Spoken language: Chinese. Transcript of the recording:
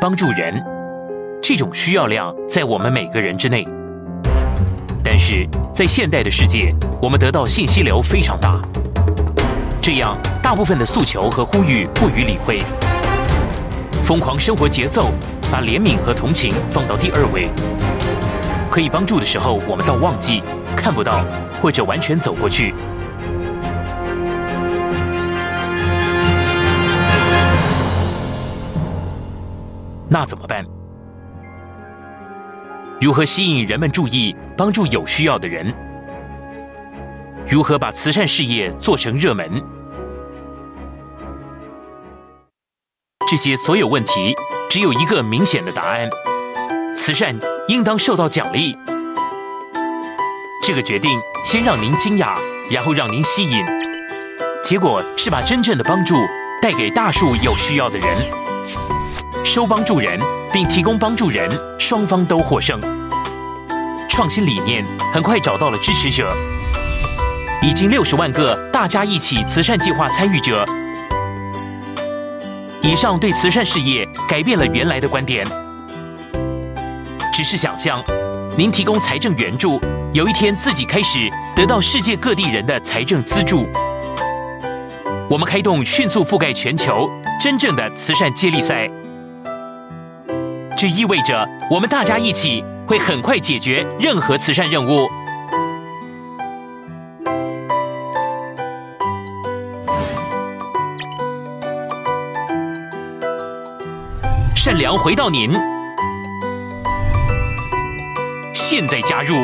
帮助人，这种需要量在我们每个人之内。但是在现代的世界，我们得到信息流非常大，这样大部分的诉求和呼吁不予理会，疯狂生活节奏把怜悯和同情放到第二位，可以帮助的时候我们倒忘记、看不到或者完全走过去。那怎么办？如何吸引人们注意，帮助有需要的人？如何把慈善事业做成热门？这些所有问题，只有一个明显的答案：慈善应当受到奖励。这个决定先让您惊讶，然后让您吸引，结果是把真正的帮助带给大数有需要的人。收帮助人，并提供帮助人，双方都获胜。创新理念很快找到了支持者，已经六十万个大家一起慈善计划参与者。以上对慈善事业改变了原来的观点。只是想象，您提供财政援助，有一天自己开始得到世界各地人的财政资助。我们开动迅速覆盖全球真正的慈善接力赛。这意味着我们大家一起会很快解决任何慈善任务。善良回到您，现在加入。